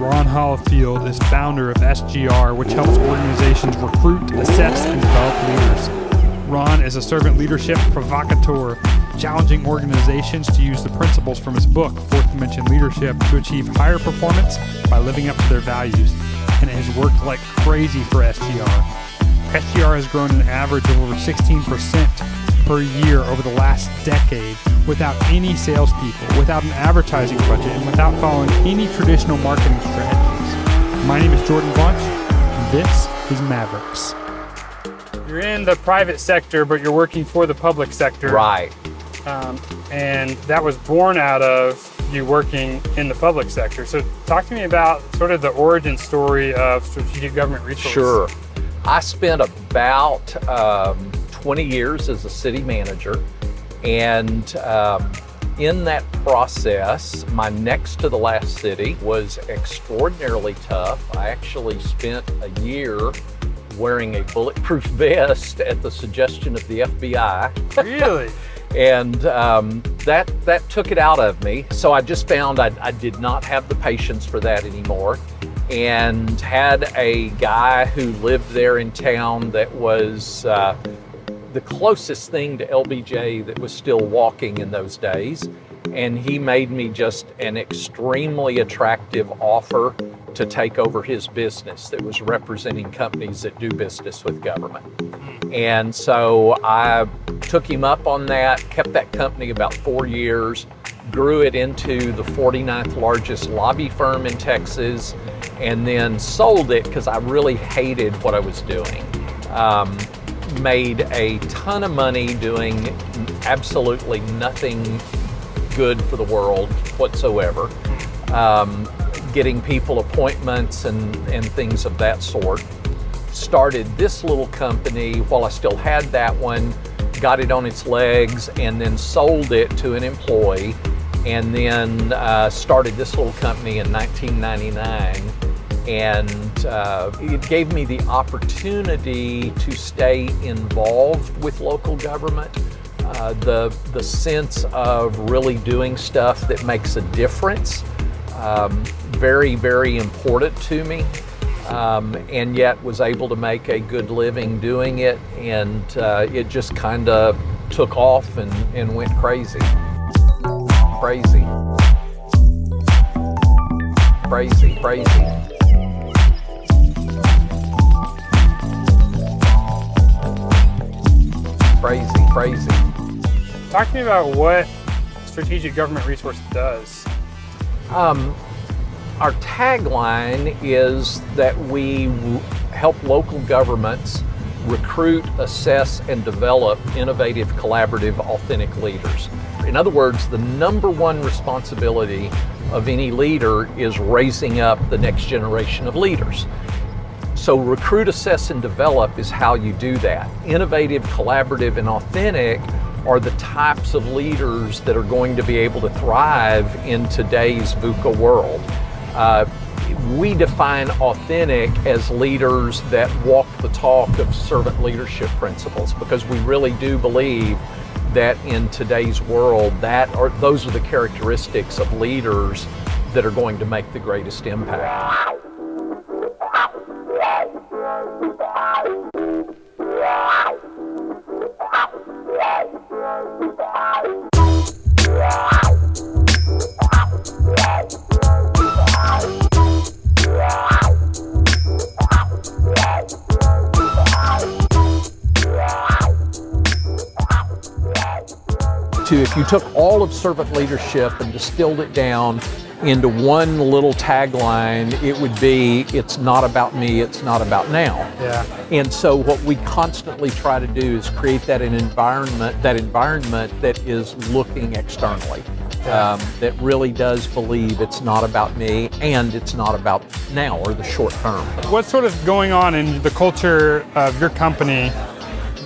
Ron Holifield is founder of SGR, which helps organizations recruit, assess, and develop leaders. Ron is a servant leadership provocateur, challenging organizations to use the principles from his book, Fourth Dimension Leadership, to achieve higher performance by living up to their values. And it has worked like crazy for SGR. SGR has grown an average of over 16% per year over the last decade without any salespeople, without an advertising budget, and without following any traditional marketing strategies. My name is Jordan Bunch, and this is Mavericks. You're in the private sector, but you're working for the public sector. Right. Um, and that was born out of you working in the public sector. So, talk to me about sort of the origin story of strategic government resources. Sure. I spent about um, 20 years as a city manager, and um, in that process, my next to the last city was extraordinarily tough. I actually spent a year wearing a bulletproof vest at the suggestion of the FBI. Really? and um, that that took it out of me. So I just found I, I, did not have the patience for that anymore, and had a guy who lived there in town that was uh, the closest thing to LBJ that was still walking in those days, and he made me just an extremely attractive offer to take over his business that was representing companies that do business with government. And so I took him up on that, kept that company about four years, grew it into the 49th largest lobby firm in Texas, and then sold it because I really hated what I was doing. Um, made a ton of money doing absolutely nothing good for the world whatsoever. Um, getting people appointments and, and things of that sort. Started this little company while I still had that one, got it on its legs, and then sold it to an employee, and then uh, started this little company in 1999. And uh, it gave me the opportunity to stay involved with local government. Uh, the, the sense of really doing stuff that makes a difference um, very, very important to me. Um, and yet was able to make a good living doing it, and uh, it just kind of took off and, and went crazy. Crazy. Crazy, crazy. Crazy, crazy. Talk to me about what strategic government resource does. Um, our tagline is that we help local governments recruit, assess, and develop innovative, collaborative, authentic leaders. In other words, the number one responsibility of any leader is raising up the next generation of leaders. So, recruit, assess, and develop is how you do that. Innovative, collaborative, and authentic are the types of leaders that are going to be able to thrive in today's VUCA world. Uh, we define authentic as leaders that walk the talk of servant leadership principles because we really do believe that in today's world that are those are the characteristics of leaders that are going to make the greatest impact. If you took all of servant leadership and distilled it down into one little tagline, it would be it's not about me, it's not about now. Yeah. And so what we constantly try to do is create that an environment, that environment that is looking externally. Um, that really does believe it's not about me and it's not about now or the short term. What's sort of going on in the culture of your company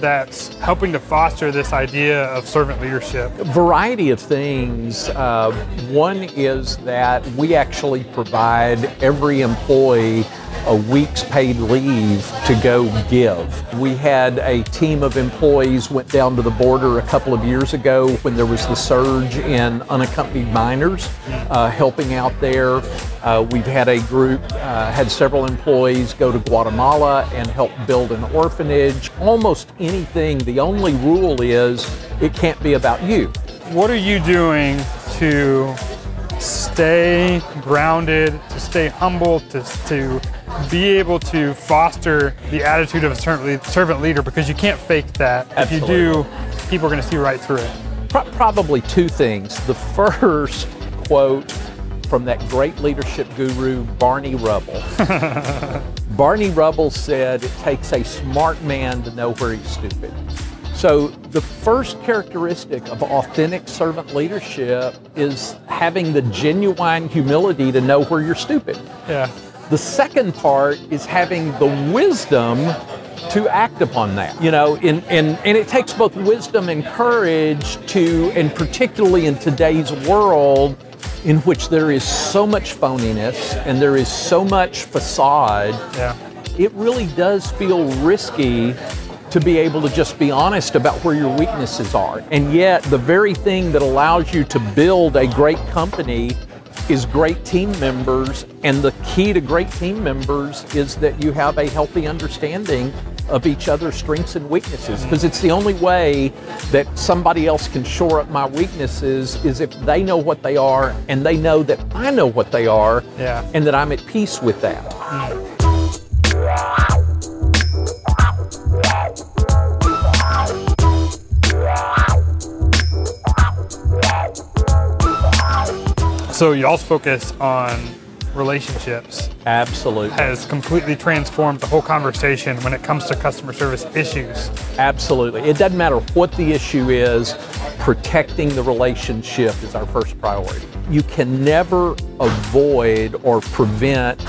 that's helping to foster this idea of servant leadership? A variety of things. Uh, one is that we actually provide every employee a week's paid leave to go give. We had a team of employees went down to the border a couple of years ago when there was the surge in unaccompanied minors, uh, helping out there. Uh, we've had a group, uh, had several employees go to Guatemala and help build an orphanage. Almost anything. The only rule is it can't be about you. What are you doing to stay grounded, to stay humble, to, to be able to foster the attitude of a servant leader because you can't fake that. Absolutely. If you do, people are going to see right through it. Pro- probably two things. The first quote from that great leadership guru, Barney Rubble. Barney Rubble said, It takes a smart man to know where he's stupid. So, the first characteristic of authentic servant leadership is having the genuine humility to know where you're stupid. Yeah. The second part is having the wisdom to act upon that. You know, in, in, and it takes both wisdom and courage to, and particularly in today's world in which there is so much phoniness and there is so much facade, yeah. it really does feel risky to be able to just be honest about where your weaknesses are. And yet, the very thing that allows you to build a great company is great team members. And the key to great team members is that you have a healthy understanding of each other's strengths and weaknesses mm-hmm. because it's the only way that somebody else can shore up my weaknesses is if they know what they are and they know that I know what they are yeah. and that I'm at peace with that. Mm. So you also focus on relationships. Absolutely. Has completely transformed the whole conversation when it comes to customer service issues. Absolutely. It doesn't matter what the issue is, protecting the relationship is our first priority. You can never avoid or prevent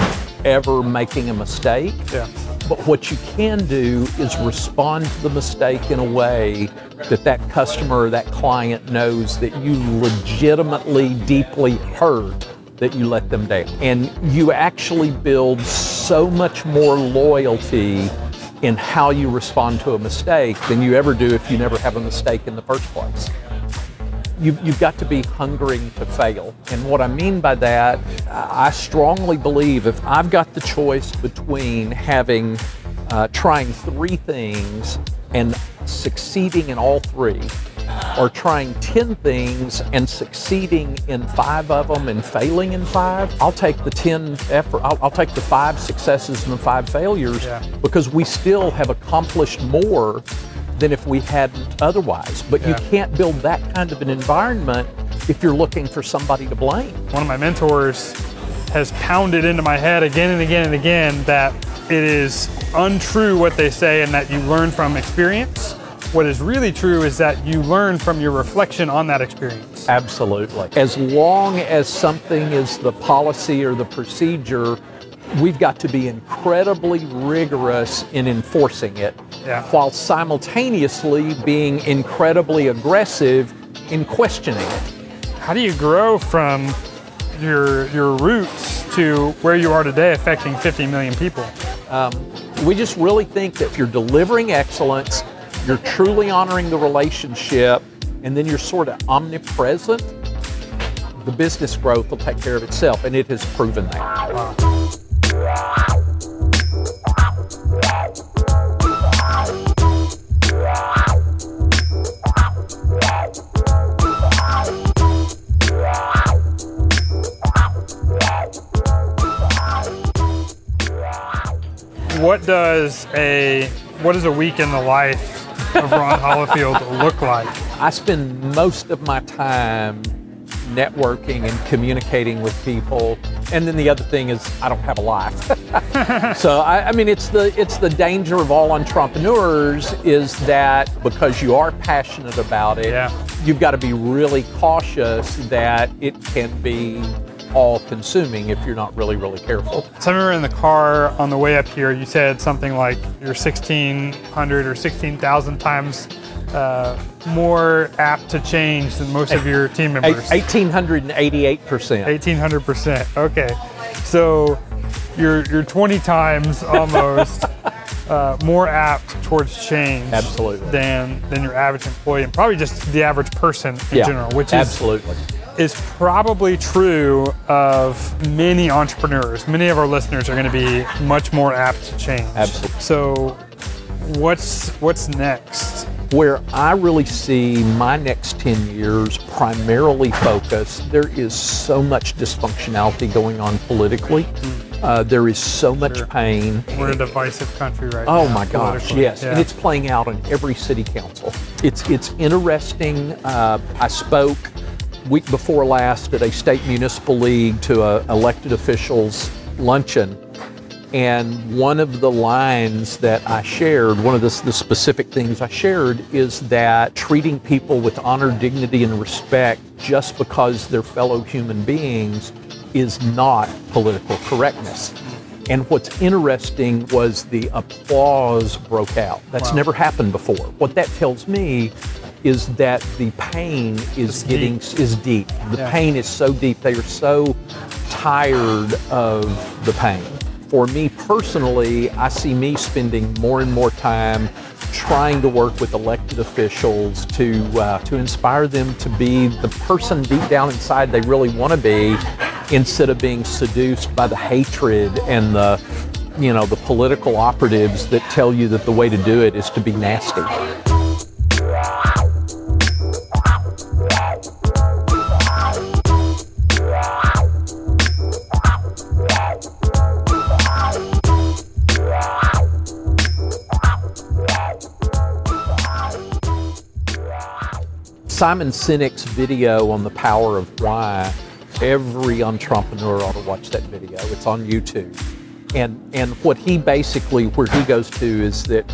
ever making a mistake. Yeah. But what you can do is respond to the mistake in a way that that customer or that client knows that you legitimately deeply hurt that you let them down. And you actually build so much more loyalty in how you respond to a mistake than you ever do if you never have a mistake in the first place. You, have got to be hungering to fail. And what I mean by that, I strongly believe if I've got the choice between having, uh, trying three things and succeeding in all three, or trying 10 things and succeeding in five of them and failing in five, I'll take the 10 effort, I'll, I'll take the five successes and the five failures yeah. because we still have accomplished more than if we hadn't otherwise. But yeah. you can't build that kind of an environment if you're looking for somebody to blame. One of my mentors has pounded into my head again and again and again that it is untrue what they say and that you learn from experience. What is really true is that you learn from your reflection on that experience. Absolutely. As long as something is the policy or the procedure, we've got to be incredibly rigorous in enforcing it yeah. while simultaneously being incredibly aggressive in questioning it. How do you grow from your your roots to where you are today affecting 50 million people? Um, we just really think that if you're delivering excellence, you're truly honoring the relationship, and then you're sort of omnipresent, the business growth will take care of itself, and it has proven that. What does a what does a week in the life of Ron Holifield look like? I spend most of my time networking and communicating with people. And then the other thing is I don't have a life. so I, I, mean it's the it's the danger of all entrepreneurs is that because you are passionate about it, yeah. you've got to be really cautious that it can be all consuming if you're not really, really careful. So I remember in the car on the way up here, you said something like you're 1,600 or 16,000 times uh, more apt to change than most of your team members. 1,888%. 1,800%. Okay. So you're, you're 20 times almost uh, more apt towards change absolutely than than your average employee and probably just the average person in yeah, general, which is absolutely is probably true of many entrepreneurs. Many of our listeners are going to be much more apt to change. Absolutely. So, what's what's next? Where I really see my next 10 years primarily focused, there is so much dysfunctionality going on politically. Uh, there is so much Sure. pain. We're a divisive country right now. Oh my gosh, yes, Yeah. and it's playing out in every city council. It's it's interesting. Uh, I spoke week before last at a state municipal league to a elected officials luncheon, and one of the lines that I shared, one of the, the specific things I shared, is that treating people with honor, dignity, and respect just because they're fellow human beings is not political correctness. And what's interesting was the applause broke out. That's Wow. never happened before. What that tells me is that the pain is getting is deep. The Yeah. pain is so deep. They are so tired of the pain. For me personally, I see me spending more and more time trying to work with elected officials to uh, to inspire them to be the person deep down inside they really want to be, instead of being seduced by the hatred and the you know the political operatives that tell you that the way to do it is to be nasty. Simon Sinek's video on the power of why, every entrepreneur ought to watch that video. It's on YouTube. And and what he basically where he goes to is that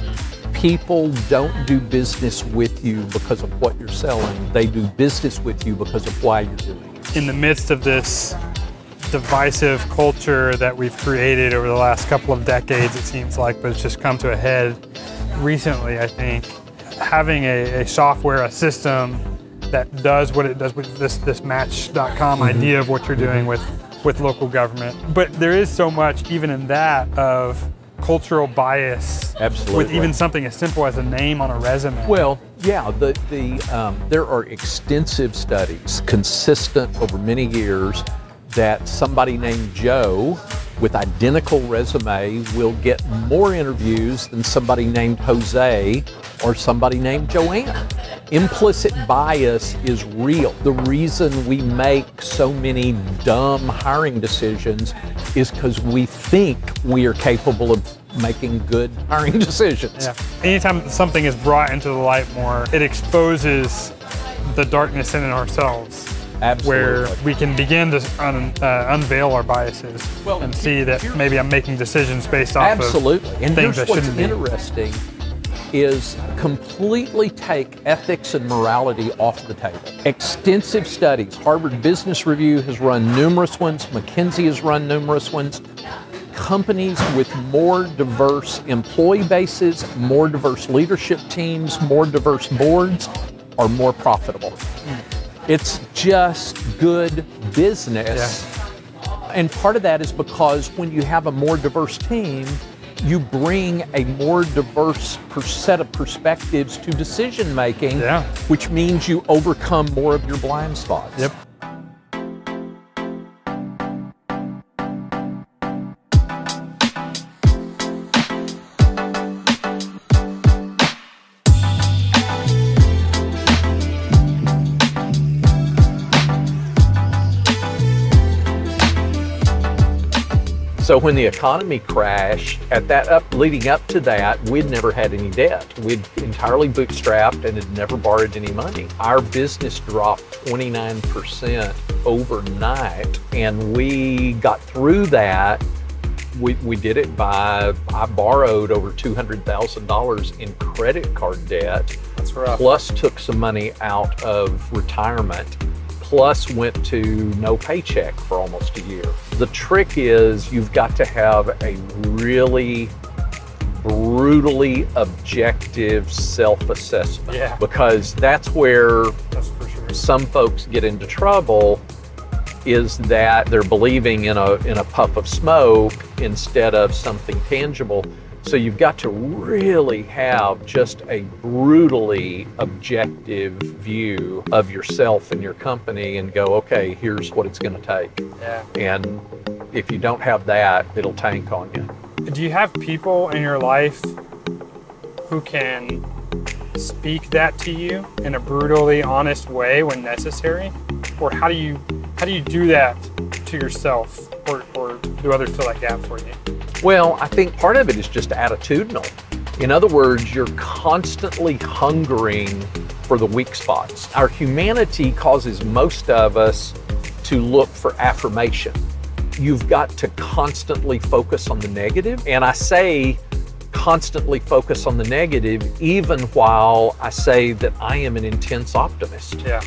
people don't do business with you because of what you're selling. They do business with you because of why you're doing it. in the midst of this divisive culture that we've created over the last couple of decades, it seems like, but it's just come to a head recently, I think. Having a, a software, a system that does what it does with this, this match.com idea of what you're doing with, with local government. But there is so much, even in that, of cultural bias with even something as simple as a name on a resume. Well, yeah, the, the, um, there are extensive studies consistent over many years that somebody named Joe with identical resume will get more interviews than somebody named Jose or somebody named Joanne. Implicit bias is real. The reason we make so many dumb hiring decisions is because we think we are capable of making good hiring decisions. Yeah. Anytime something is brought into the light more, it exposes the darkness in ourselves. Where we can begin to un, uh, unveil our biases Well, and see that maybe I'm making decisions based off Absolutely. of And things here's that what's shouldn't be. interesting is completely take ethics and morality off the table. Extensive studies. Harvard Business Review has run numerous ones. McKinsey has run numerous ones. Companies with more diverse employee bases, more diverse leadership teams, more diverse boards are more profitable. It's just good business. And part of that is because when you have a more diverse team, you bring a more diverse set of perspectives to decision making, Yeah. which means you overcome more of your blind spots. Yep. So when the economy crashed, at that up leading up to that, we'd never had any debt. We'd entirely bootstrapped and had never borrowed any money. Our business dropped 29% overnight, and we got through that. We, we did it by I borrowed over $200,000 in credit card debt plus took some money out of retirement, plus went to no paycheck for almost a year. The trick is you've got to have a really brutally objective self assessment Yeah. because that's where That's sure. some folks get into trouble is that they're believing in a in a puff of smoke instead of something tangible. So you've got to really have just a brutally objective view of yourself and your company and go, okay, here's what it's going to take. Yeah. And if you don't have that, it'll tank on you. Do you have people in your life who can speak that to you in a brutally honest way when necessary? Or how do you how do you do that to yourself or, or do others fill that gap for you? Well, I think part of it is just attitudinal. In other words, you're constantly hungering for the weak spots. Our humanity causes most of us to look for affirmation. You've got to constantly focus on the negative. And I say constantly focus on the negative, even while I say that I am an intense optimist. Yeah.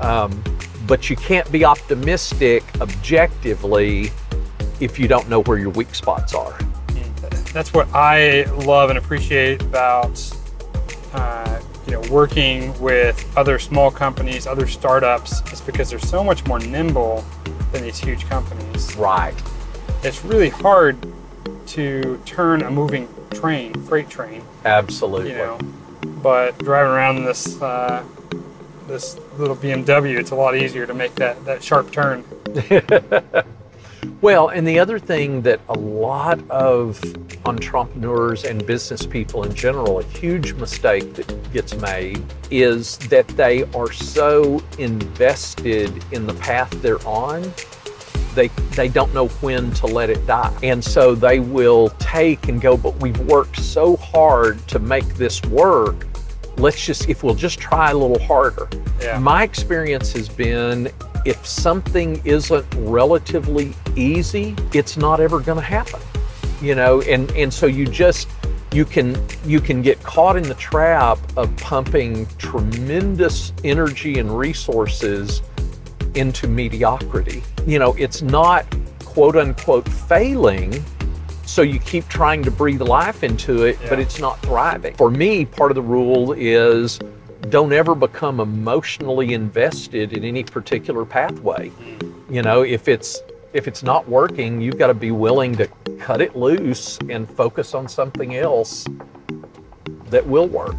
Um, but you can't be optimistic objectively if you don't know where your weak spots are. That's what I love and appreciate about uh, you know working with other small companies, other startups, is because they're so much more nimble than these huge companies. Right. It's really hard to turn a moving train, freight train. Absolutely. You know, but driving around in this uh, this little BMW, it's a lot easier to make that that sharp turn. well, and the other thing that a lot of entrepreneurs and business people in general, a huge mistake that gets made is that they are so invested in the path they're on they they don't know when to let it die. And so they will take and go but we've worked so hard to make this work. Let's just if we'll just try a little harder. Yeah. my experience has been if something isn't relatively easy it's not ever going to happen you know? And and so you just you can you can get caught in the trap of pumping tremendous energy and resources into mediocrity. You know it's not quote unquote failing so you keep trying to breathe life into it yeah. but it's not thriving. For me part of the rule is don't ever become emotionally invested in any particular pathway. You know if it's if it's not working you've got to be willing to cut it loose and focus on something else that will work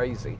crazy